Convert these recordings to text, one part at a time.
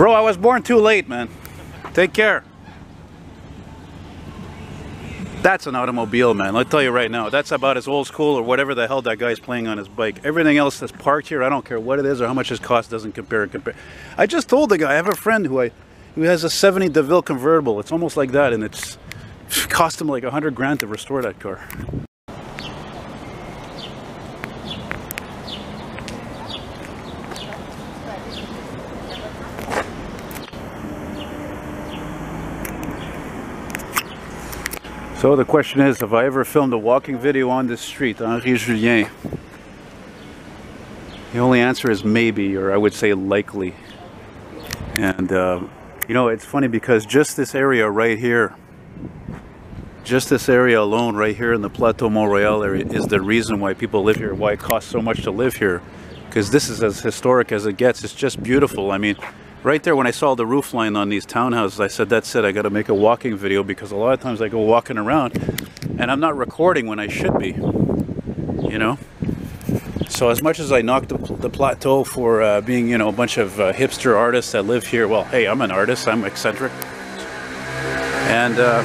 Bro, I was born too late, man. Take care. That's an automobile, man. I'll tell you right now. That's about as old school or whatever the hell that guy's playing on his bike. Everything else that's parked here, I don't care what it is or how much it costs, doesn't compare and compare. I just told the guy, I have a friend who I who has a 70 DeVille convertible. It's almost like that, and it's cost him like hundred grand to restore that car. So the question is, have I ever filmed a walking video on this street, Henri Julien? The only answer is maybe, or I would say likely. And, uh, you know, it's funny because just this area right here, just this area alone right here in the Plateau Mont Royal area is the reason why people live here, why it costs so much to live here. Because this is as historic as it gets. It's just beautiful. I mean, right there when I saw the roof line on these townhouses, I said, that's it, I got to make a walking video because a lot of times I go walking around and I'm not recording when I should be, you know? So as much as I knocked the, the plateau for uh, being, you know, a bunch of uh, hipster artists that live here, well, hey, I'm an artist, I'm eccentric. And uh,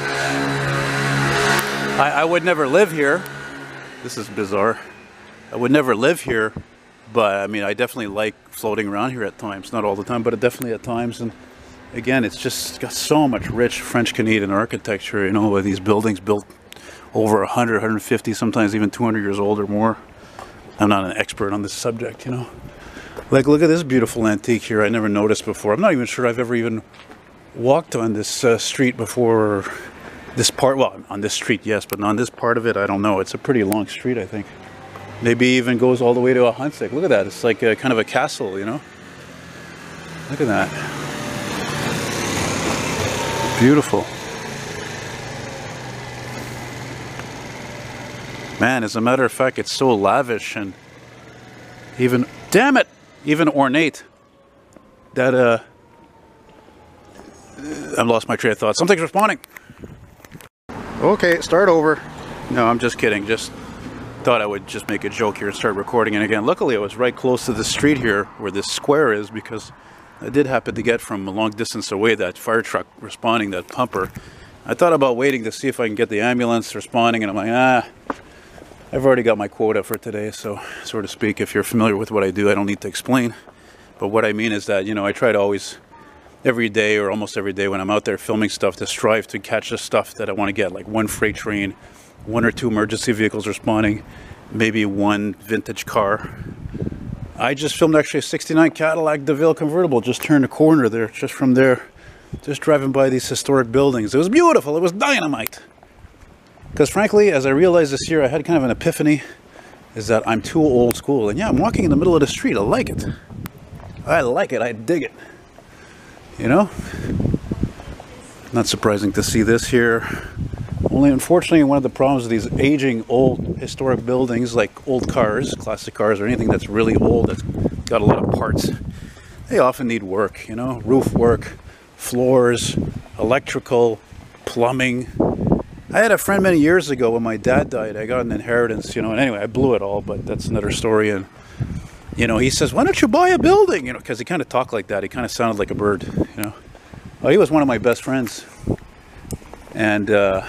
I, I would never live here. This is bizarre. I would never live here but I mean, I definitely like floating around here at times. Not all the time, but definitely at times. And again, it's just got so much rich French Canadian architecture, you know, with these buildings built over 100, 150, sometimes even 200 years old or more. I'm not an expert on this subject, you know. Like, look at this beautiful antique here. I never noticed before. I'm not even sure I've ever even walked on this uh, street before. This part, well, on this street, yes, but on this part of it, I don't know. It's a pretty long street, I think. Maybe even goes all the way to a Ahuntsic. Look at that. It's like a, kind of a castle, you know? Look at that. Beautiful. Man, as a matter of fact, it's so lavish and even, damn it, even ornate that, uh, I've lost my train of thought. Something's responding. Okay, start over. No, I'm just kidding. Just thought I would just make a joke here and start recording And again. Luckily, I was right close to the street here where this square is because I did happen to get from a long distance away that fire truck responding, that pumper. I thought about waiting to see if I can get the ambulance responding, and I'm like, ah, I've already got my quota for today, so, so to speak, if you're familiar with what I do, I don't need to explain. But what I mean is that, you know, I try to always, every day or almost every day when I'm out there filming stuff, to strive to catch the stuff that I want to get, like one freight train, one or two emergency vehicles responding, maybe one vintage car. I just filmed actually a 69 Cadillac DeVille convertible, just turned a corner there, just from there, just driving by these historic buildings. It was beautiful, it was dynamite. Because frankly, as I realized this year, I had kind of an epiphany, is that I'm too old school. And yeah, I'm walking in the middle of the street, I like it. I like it, I dig it. You know? Not surprising to see this here. Only unfortunately, one of the problems with these aging old historic buildings, like old cars, classic cars, or anything that's really old, that's got a lot of parts, they often need work, you know, roof work, floors, electrical, plumbing. I had a friend many years ago when my dad died. I got an inheritance, you know, and anyway, I blew it all, but that's another story. And, you know, he says, why don't you buy a building? You know, because he kind of talked like that. He kind of sounded like a bird, you know. Well, he was one of my best friends. And, uh,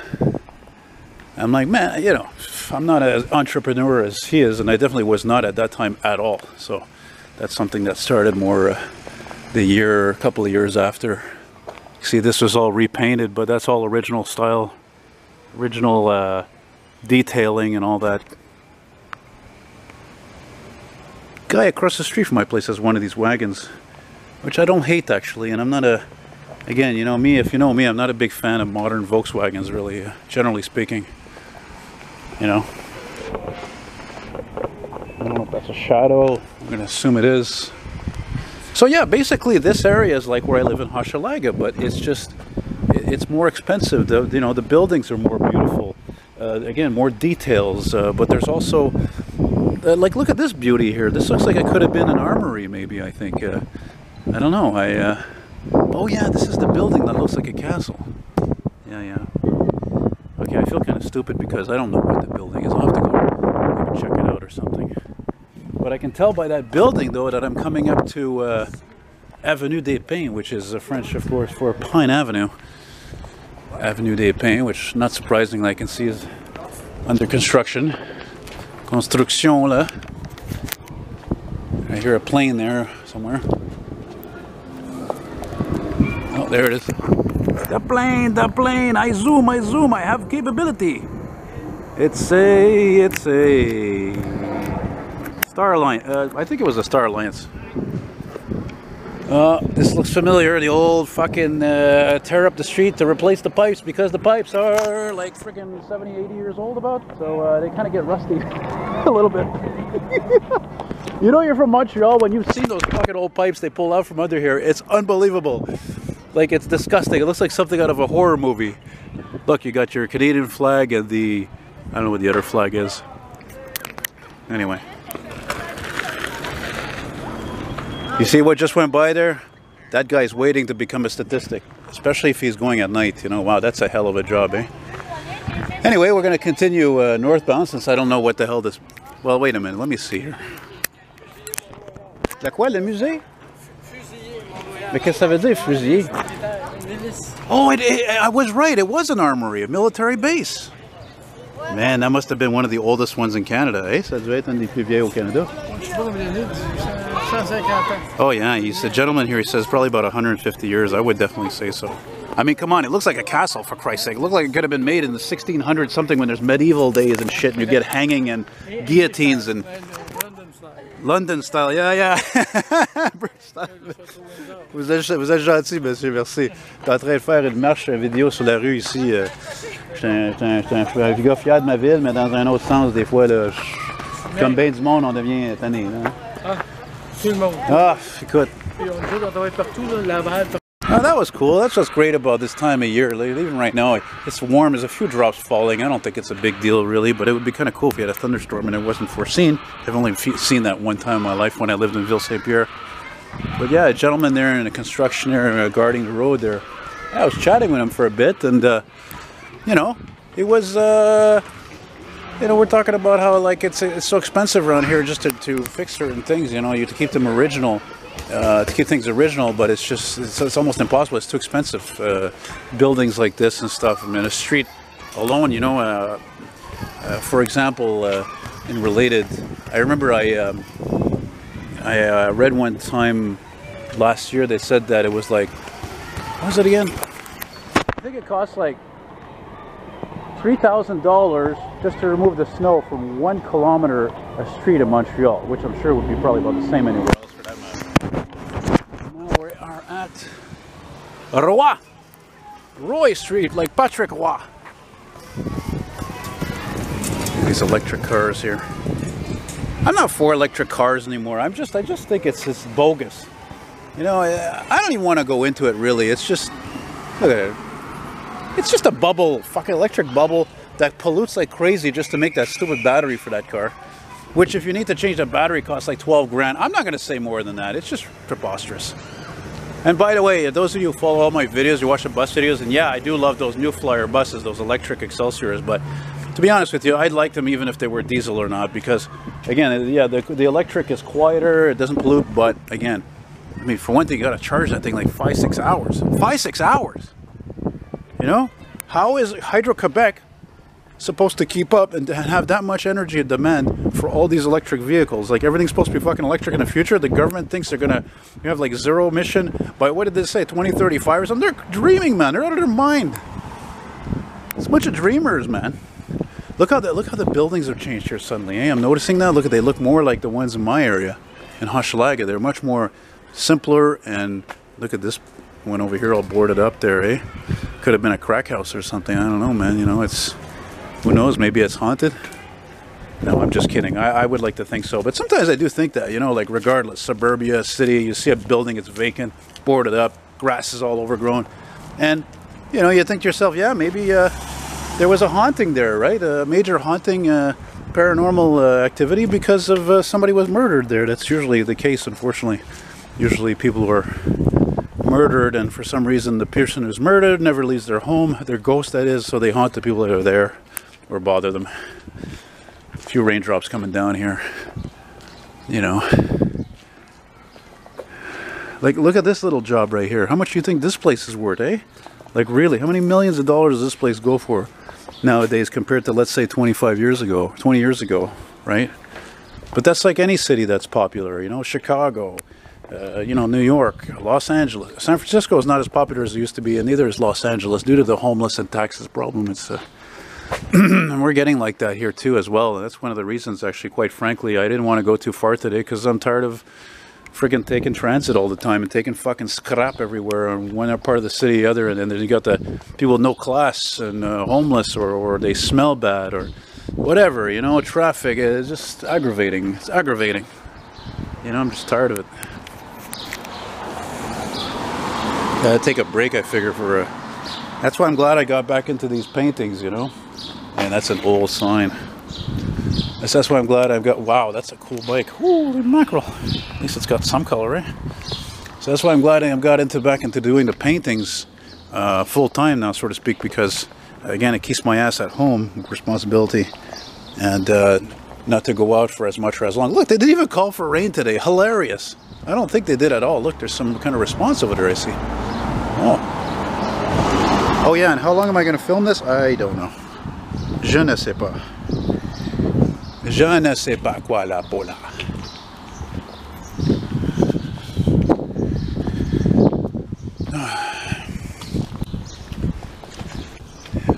I'm like, man, you know, I'm not as entrepreneur as he is, and I definitely was not at that time at all. So that's something that started more uh, the year, a couple of years after. See, this was all repainted, but that's all original style, original uh, detailing and all that. Guy across the street from my place has one of these wagons, which I don't hate actually, and I'm not a, again, you know me, if you know me, I'm not a big fan of modern Volkswagens really, uh, generally speaking you know. I don't know if that's a shadow. I'm to assume it is. So yeah, basically this area is like where I live in Hochelaga, but it's just, it's more expensive. The, you know, the buildings are more beautiful. Uh, again, more details, uh, but there's also, uh, like, look at this beauty here. This looks like it could have been an armory, maybe, I think. Uh, I don't know. I, uh, oh yeah, this is the building that looks like a castle. Yeah, yeah. Okay, I feel kind of stupid because I don't know what the building is. I'll have to go check it out or something. But I can tell by that building, though, that I'm coming up to uh, Avenue des Pins, which is French, of course, for Pine Avenue. Avenue des Pins, which, not surprisingly, I can see is under construction. Construction, là. I hear a plane there somewhere. Oh, there it is. The plane, the plane. I zoom, I zoom. I have capability. It's a, it's a Star Alliance. Uh, I think it was a Star Alliance. Uh, this looks familiar. The old fucking uh, tear up the street to replace the pipes because the pipes are like freaking 70, 80 years old about. So uh, they kind of get rusty a little bit. you know you're from Montreal when you've seen those fucking old pipes they pull out from under here. It's unbelievable. Like it's disgusting. It looks like something out of a horror movie. Look, you got your Canadian flag and the I don't know what the other flag is. Anyway. You see what just went by there? That guy's waiting to become a statistic, especially if he's going at night. You know, wow, that's a hell of a job, eh? Anyway, we're going to continue uh, northbound since I don't know what the hell this... Well, wait a minute, let me see here. La quoi, le musée? Que ça veut dire, fusilier? Oh, it, it, I was right. It was an armory, a military base. Man, that must have been one of the oldest ones in Canada, eh? Ça devait être un des plus vieux au Canada. Oh yeah, he's a gentleman here. He says probably about 150 years. I would definitely say so. I mean, come on, it looks like a castle for Christ's sake. It looks like it could have been made in the 1600s something when there's medieval days and shit, and you get hanging and guillotines and London style, yeah, yeah. vous, êtes, vous êtes gentil, monsieur, merci. Je suis en train de faire une marche vidéo sur la rue ici. Euh, je suis un, un, un, gars fier de ma ville, mais dans un autre sens, des fois, là, je, comme bien du monde, on devient tanné. Là. Ah, tout le monde. Ah, écoute. Puis on dit qu'on travaille partout, là, Laval, Oh, that was cool. That's what's great about this time of year. Like, even right now, it's warm. There's a few drops falling. I don't think it's a big deal, really, but it would be kind of cool if you had a thunderstorm and it wasn't foreseen. I've only seen that one time in my life when I lived in Ville Saint Pierre. But yeah, a gentleman there in a construction area guarding the road there. I was chatting with him for a bit, and uh, you know, it was. Uh, you know, we're talking about how like it's it's so expensive around here just to, to fix certain things. You know, you to keep them original uh, to keep things original, but it's just it's, it's almost impossible. It's too expensive. Uh, buildings like this and stuff. I mean, a street alone, you know. Uh, uh for example, uh, in related, I remember I um, I uh, read one time last year they said that it was like what was it again? I think it costs like three thousand dollars just to remove the snow from one kilometer a street in Montreal, which I'm sure would be probably about the same anywhere else for that matter. Now we are at Roy, Roy Street, like Patrick Roy. These electric cars here. I'm not for electric cars anymore. I'm just, I just think it's just bogus. You know, I don't even want to go into it really. It's just, look at it. It's just a bubble, fucking electric bubble that pollutes like crazy just to make that stupid battery for that car. Which, if you need to change the battery, costs like 12 grand. I'm not going to say more than that. It's just preposterous. And by the way, those of you who follow all my videos, you watch the bus videos, and yeah, I do love those new flyer buses, those electric Xcelsiors, but to be honest with you, I'd like them even if they were diesel or not, because again, yeah, the, the electric is quieter, it doesn't pollute, but again, I mean, for one thing, you got to charge that thing like five, six hours. Five, six hours. You know, how is Hydro Quebec supposed to keep up and have that much energy and demand for all these electric vehicles. Like everything's supposed to be fucking electric in the future. The government thinks they're gonna you have like zero emission by what did they say, 2035 or something? They're dreaming, man. They're out of their mind. It's a bunch of dreamers, man. Look how the look how the buildings have changed here suddenly. Hey, I'm noticing that. Look at they look more like the ones in my area in Hochelaga. They're much more simpler and look at this one over here all boarded up there, eh? Could have been a crack house or something. I don't know, man. You know, it's who knows? Maybe it's haunted. No, I'm just kidding. I, I, would like to think so. But sometimes I do think that, you know, like regardless, suburbia, city, you see a building, it's vacant, boarded up, grass is all overgrown. And, you know, you think to yourself, yeah, maybe uh, there was a haunting there, right? A major haunting uh, paranormal uh, activity because of uh, somebody was murdered there. That's usually the case, unfortunately. Usually people who are murdered and for some reason the person who's murdered never leaves their home, their ghost that is, so they haunt the people that are there or bother them. A few raindrops coming down here, you know. Like, look at this little job right here. How much do you think this place is worth, eh? Like, really, how many millions of dollars does this place go for nowadays compared to, let's say, 25 years ago, 20 years ago, right? But that's like any city that's popular, you know, Chicago, uh, you know, New York, Los Angeles. San Francisco is not as popular as it used to be, and neither is Los Angeles due to the homeless and taxes problem. It's uh, and we're getting like that here too as well. And that's one of the reasons, actually, quite frankly, I didn't want to go too far today because I'm tired of freaking taking transit all the time and taking fucking scrap everywhere on one part of the city the other and then you got the people no class and uh, homeless or, or they smell bad or whatever you know traffic is just aggravating it's aggravating. You know i'm just tired of it. Gotta take a break i figure for a that's why i'm glad i got back into these paintings you know? And that's an old sign that's, that's why I'm glad I've got, wow, that's a cool bike. Holy mackerel. At least it's got some color, eh? So that's why I'm glad I got into back into doing the paintings uh, full time now, so to speak, because again, it keeps my ass at home, responsibility, and uh, not to go out for as much or as long. Look, they didn't even call for rain today. Hilarious. I don't think they did at all. Look, there's some kind of response over there, I see. Oh. Oh yeah, and how long am I going to film this? I don't know. Je ne sais pas. Je ne sais pas quoi la pola.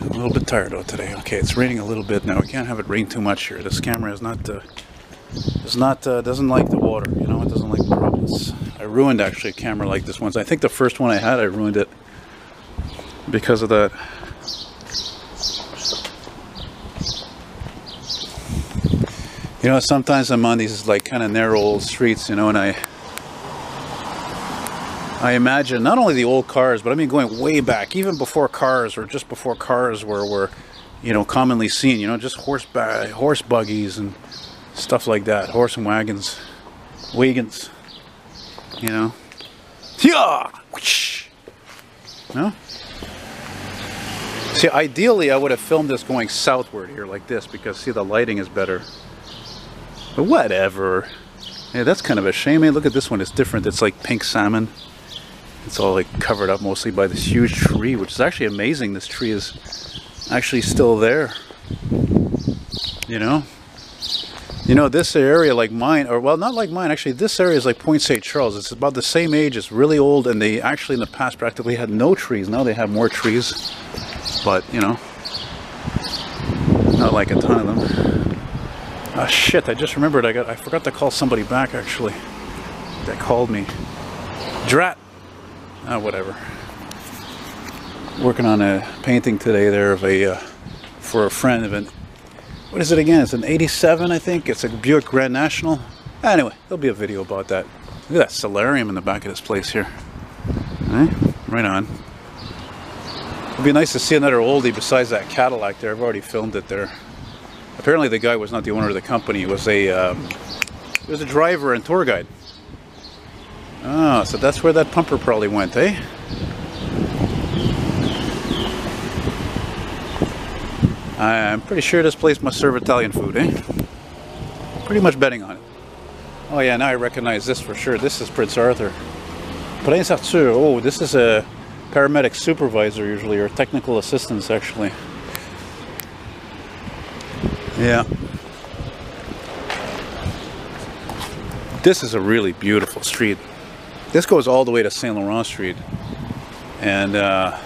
A little bit tired out today. Okay, it's raining a little bit now. We can't have it rain too much here. This camera is not uh, is not uh, doesn't like the water. You know, it doesn't like droplets. I ruined actually a camera like this once. I think the first one I had, I ruined it because of that. You know, sometimes I'm on these like kind of narrow old streets, you know, and I I imagine not only the old cars, but I mean going way back, even before cars or just before cars were were, you know, commonly seen. You know, just horse horse buggies and stuff like that, horse and wagons, wagons. You know, yeah, no. See, ideally, I would have filmed this going southward here like this because see the lighting is better. But whatever. Yeah, that's kind of a shame. Hey, look at this one. It's different. It's like pink salmon. It's all like covered up mostly by this huge tree, which is actually amazing. This tree is actually still there. You know? You know, this area like mine, or well, not like mine, actually, this area is like Point St. Charles. It's about the same age. It's really old, and they actually in the past practically had no trees. Now they have more trees. But, you know, not like a ton of them. Ah, shit, I just remembered I got I forgot to call somebody back actually. That called me. Drat. Ah, whatever. Working on a painting today there of a uh, for a friend of an what is it again? It's an 87, I think. It's a Buick Grand National. Anyway, there'll be a video about that. Look at that solarium in the back of this place here. Eh? Right on. It'd be nice to see another oldie besides that Cadillac there. I've already filmed it there. Apparently the guy was not the owner of the company. It was a, um, he was a driver and tour guide. Ah, so that's where that pumper probably went, eh? I'm pretty sure this place must serve Italian food, eh? Pretty much betting on it. Oh yeah, now I recognize this for sure. This is Prince Arthur. Prince Arthur. Oh, this is a paramedic supervisor usually, or technical assistance actually. Yeah. This is a really beautiful street. This goes all the way to Saint Laurent Street. And uh,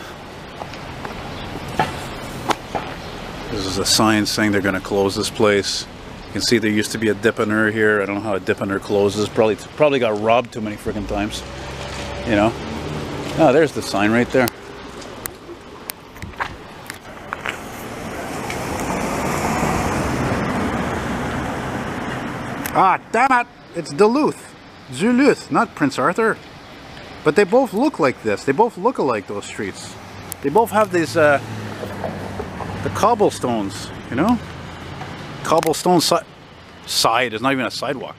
this is a sign saying they're going to close this place. You can see there used to be a dépanneur here. I don't know how a dépanneur closes. Probably probably got robbed too many freaking times. You know. Oh, there's the sign right there. Ah, damn it! It's Duluth. Duluth, not Prince Arthur. But they both look like this. They both look alike, those streets. They both have these, uh, the cobblestones, you know? Cobblestone si side. It's not even a sidewalk.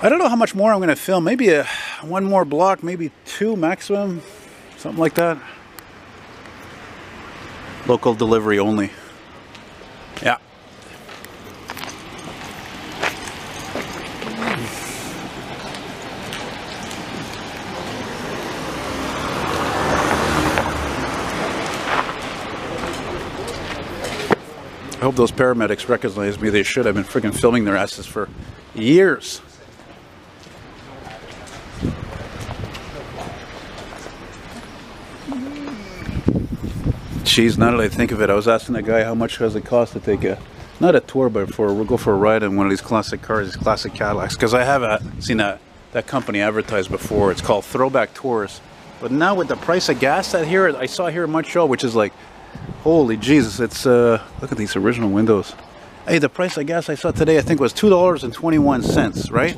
I don't know how much more I'm going to film. Maybe a, one more block, maybe two maximum. Something like that. Local delivery only. Yeah. Those paramedics recognize me. They should. I've been freaking filming their asses for years. Jeez, now that I think of it, I was asking that guy how much does it cost to take a, not a tour, but for we'll go for a ride in one of these classic cars, these classic Cadillacs. Because I have a, seen that that company advertised before. It's called Throwback Tours. But now with the price of gas that here I saw here in Montreal, which is like, holy Jesus! It's uh, look at these original windows. Hey, the price I guess I saw today I think was two dollars and twenty-one cents, right?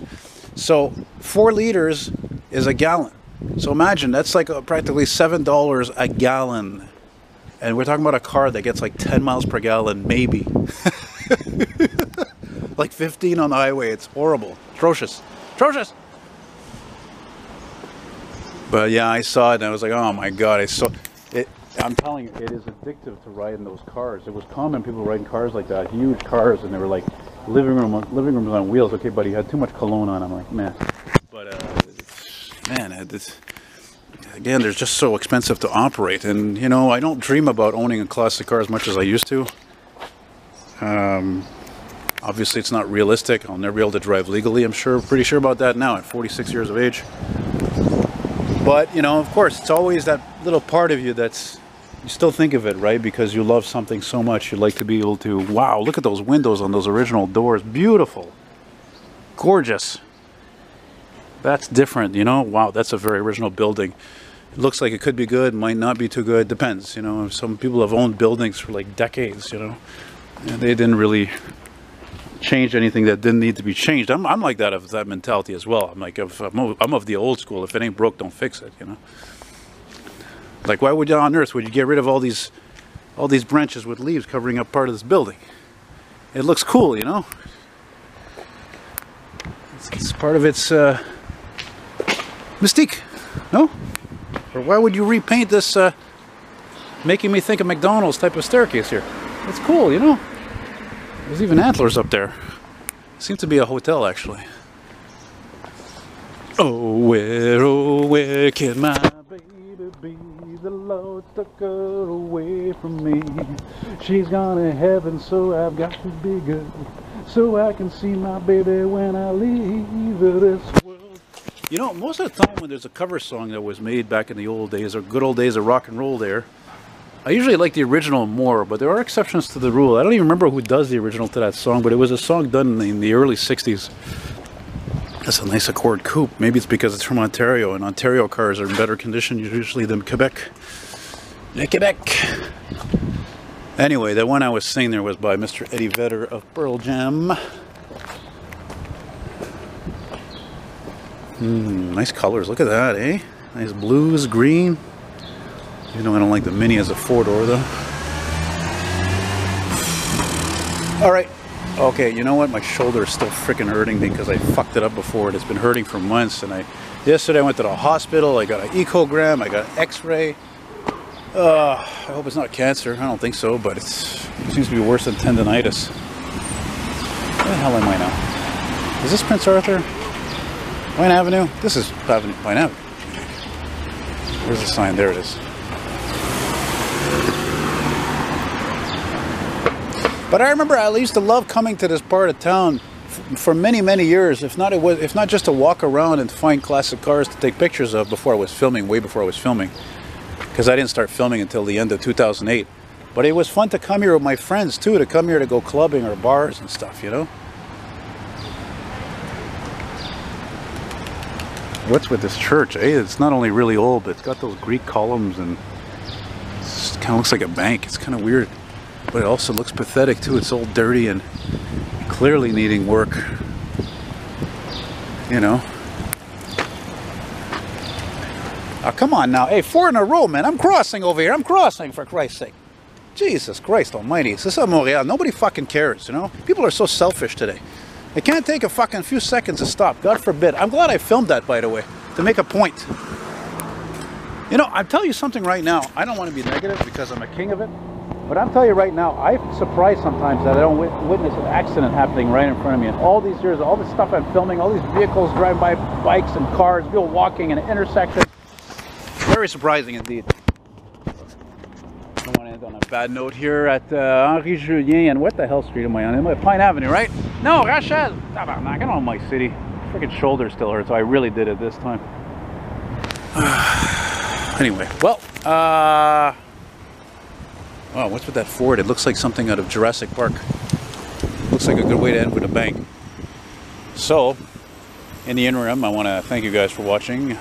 So four liters is a gallon. So imagine that's like uh, practically seven dollars a gallon and we're talking about a car that gets like 10 miles per gallon, maybe. like 15 on the highway. It's horrible. Atrocious. Atrocious! But yeah, I saw it and I was like, oh my god, I saw. I'm telling you, it is addictive to ride in those cars. It was common people riding cars like that, huge cars, and they were like living room, living rooms on wheels. Okay, buddy, you had too much cologne on. I'm like, man, but uh, man, it's again, they're just so expensive to operate. And, you know, I don't dream about owning a classic car as much as I used to. Um, obviously, it's not realistic. I'll never be able to drive legally, I'm sure. Pretty sure about that now at 46 years of age. But, you know, of course, it's always that little part of you that's, you still think of it, right? Because you love something so much, you'd like to be able to, wow, look at those windows on those original doors. Beautiful. Gorgeous. That's different, you know? Wow, that's a very original building. It looks like it could be good, might not be too good, depends, you know? Some people have owned buildings for like decades, you know? And they didn't really change anything that didn't need to be changed. I'm, I'm like that of that mentality as well. I'm like, I'm, of, I'm of the old school. If it ain't broke, don't fix it, you know? Like, why would you on earth would you get rid of all these, all these branches with leaves covering up part of this building? It looks cool, you know? It's, it's part of its, uh, Mystique, no? Or why would you repaint this, uh, making me think of McDonald's type of staircase here? It's cool, you know? There's even antlers up there. Seems to be a hotel, actually. Oh, where, oh, where can my baby be? The Lord took her away from me. She's gone to heaven, so I've got to be good. So I can see my baby when I leave this world. You know, most of the time when there's a cover song that was made back in the old days, or good old days of rock and roll there, I usually like the original more, but there are exceptions to the rule. I don't even remember who does the original to that song, but it was a song done in the, in the early 60s. That's a nice Accord Coupe. Maybe it's because it's from Ontario, and Ontario cars are in better condition usually than Quebec. Le Quebec! Anyway, the one I was singing there was by Mr. Eddie Vedder of Pearl Jam. Mm, nice colors. Look at that, eh? Nice blues, green. You know I don't like the Mini as a four-door, though. All right. Okay, you know what? My shoulder is still freaking hurting because I fucked it up before. It's been hurting for months. And I yesterday I went to the hospital. I got an echogram. I got an x-ray. Uh, I hope it's not cancer. I don't think so, but it seems to be worse than tendonitis. Where the hell am I now? Is this Prince Arthur? Pine Avenue? This is Pine Avenue. Where's the sign? There it is. But I remember I used to love coming to this part of town for many, many years. If not, it was if not just to walk around and find classic cars to take pictures of before I was filming, way before I was filming, because I didn't start filming until the end of 2008. But it was fun to come here with my friends too, to come here to go clubbing or bars and stuff, you know. what's with this church? Eh? It's not only really old, but it's got those Greek columns and it kind of looks like a bank. It's kind of weird, but it also looks pathetic too. It's all dirty and clearly needing work. You know. Oh, come on now. Hey, four in a row, man. I'm crossing over here. I'm crossing, for Christ's sake. Jesus Christ almighty. This is Montreal. Nobody fucking cares, you know? People are so selfish today. It can't take a fucking few seconds to stop. God forbid. I'm glad I filmed that, by the way, to make a point. You know, I'll tell you something right now. I don't want to be negative because I'm a king of it. But I'm telling you right now, I'm surprised sometimes that I don't witness an accident happening right in front of me. And all these years, all this stuff I'm filming, all these vehicles driving by, bikes and cars, people walking in an intersection. Very surprising indeed. I want to end on a bad note here at uh, Henri Julien and what the hell street am I on? Am I Pine Avenue, right? No, Rachel. I don't know my city. Freaking shoulder still hurts. So I really did it this time. anyway, well, uh, oh, what's with that Ford? It looks like something out of Jurassic Park. Looks like a good way to end with a bang. So, in the interim, I want to thank you guys for watching,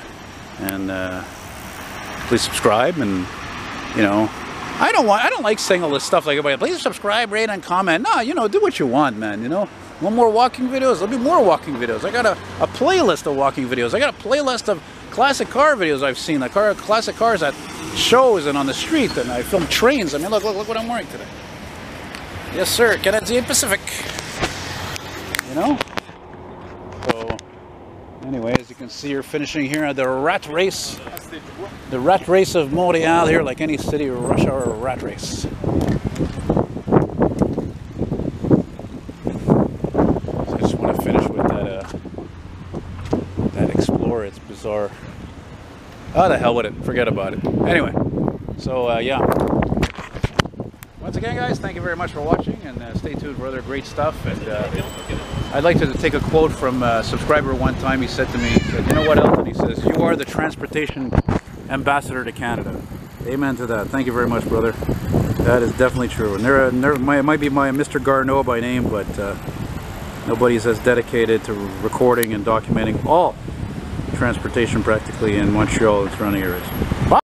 and uh, please subscribe. And you know, I don't want, I don't like saying all this stuff like everybody. Please subscribe, rate, and comment. No, you know, do what you want, man. You know, want more walking videos? There'll be more walking videos. I got a, a playlist of walking videos. I got a playlist of classic car videos I've seen. The car, classic cars at shows and on the street, and I film trains. I mean, look, look, look what I'm wearing today. Yes, sir, Canadian Pacific. You know. So, anyway, as you can see, you're finishing here at the rat race. The rat race of Montreal here, like any city rush hour rat race. So I just want to finish with that uh, that Explorer. It's bizarre. Oh, the hell with it. Forget about it. Anyway, so uh, yeah. Once again, guys, thank you very much for watching, and uh, stay tuned for other great stuff. And uh, I'd like to take a quote from a subscriber one time. He said to me, said, "You know what, Elton?" He says, "You are the transportation ambassador to Canada." Amen to that. Thank you very much, brother. That is definitely true. And there, there might, might be my Mr. Garneau by name, but uh, nobody's as dedicated to recording and documenting all transportation practically in Montreal and surrounding areas.